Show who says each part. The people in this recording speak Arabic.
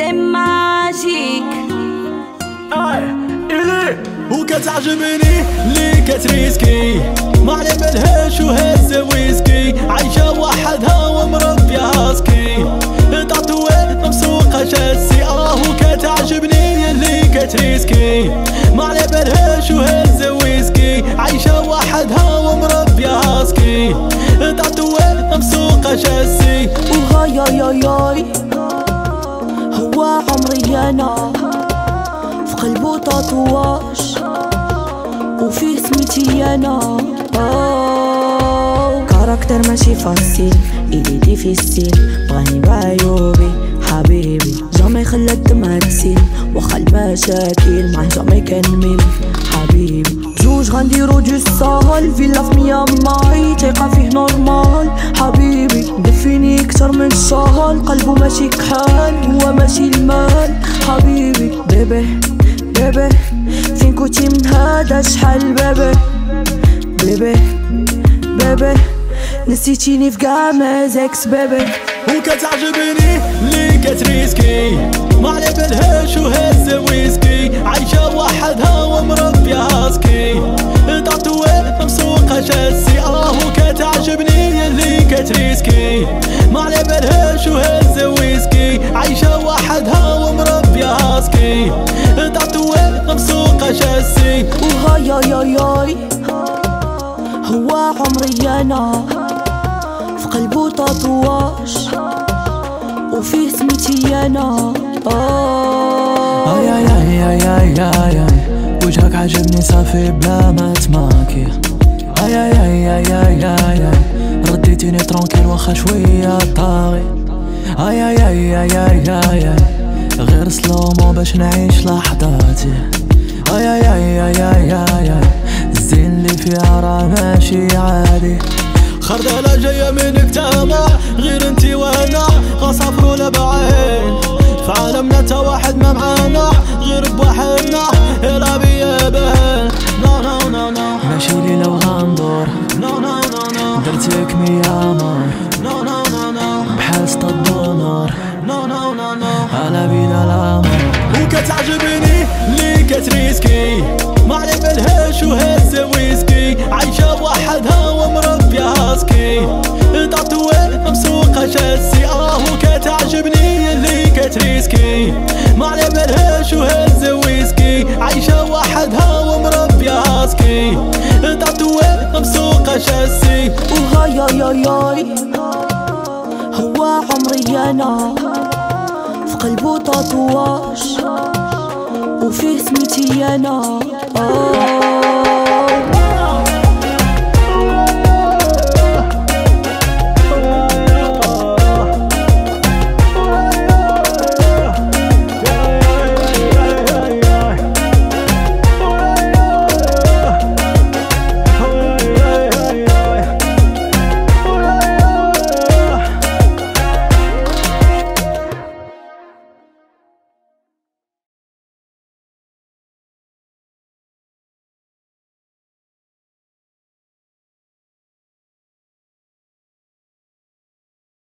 Speaker 1: سمع جيك أي
Speaker 2: إلي وكتعجبني اللي كتريسكي. ما علي مالهاش وهزة ويسكي. عايشة وحدها ومربية سكي تطوي ممسوقة شاسي آه وكتعجبني اللي كتريسكي. ما علي مالهاش وهزة ويسكي. عايشة وحدها ومربية سكي تطوي ممسوقة شاسي
Speaker 3: وهاي هاي ياي. عمري أنا في قلبه تاتواج وفيه سميتي أنا أوه. كاركتر ماشي فاسيل إيدي ديفيسيل. بغاني بعيوبي حبيبي. جامي خلى الدمع تسيل واخا المشاكل معاه جامي كنمل غنديرو دو سهل فيلا في مياماي تيقا فيه نورمال. حبيبي دفيني كتر من الشهر قلبو ماشي كحال هو ماشي المال. حبيبي بيبي بيبي فين كنتي من هذا؟ شحال بيبي بيبي بيبي نسيتيني في كاع مازاكس بيبي
Speaker 2: وكتعجبني لي كتريسكي ما علي بالهاش وهز ويسكي. عايشة وحدها ومربية هاسكي تطوي مسوقة شاسي آه وكتعجبني اللي كتريسكي ما علي بالهاش وهز ويسكي عايشة وحدها ومربية هاسكي تطوي مسوقة شاسي
Speaker 3: وهاي ياي ياي هو عمري أنا في قلبه تاتواج وفيه سميتي أنا آه.
Speaker 4: اي اي اي اي اي وجهك عجبني صافي بلا ما تماكي اي اي اي اي اي اي, اي رديتيني ترونكيل واخا شوية طاغي اي اي اي اي اي اي, اي غير سلومو باش نعيش لحظاتي اي اي اي اي اي اي, اي الزين اللي فيها راه ماشي عادي
Speaker 2: خردالة جاية منك كتابة غير انتي وأنا غصفروا لبعين في عالمنا تا واحد ما معانا غير بواحدنا
Speaker 4: درتك مية مار
Speaker 2: نو نو نو نو
Speaker 4: بحال الدونار
Speaker 2: نو نو نو نو
Speaker 4: على بينا العمر
Speaker 2: وكتعجبني لي كتريسكي ما علي بالهاش وهز ويسكي. عايشة وحدها ومربية هاسكي. تطوي مسوقة شاسي آه وكتعجبني اللي كتريسكي ما علي بالهاش وهز ويسكي. عايشة وحدها ومربية هاسكي. تطوي مسوقة شاسي
Speaker 3: وهاي ياي ياي هو عمري أنا. في قلبه تاتواج وفيه سميتي أنا. آه.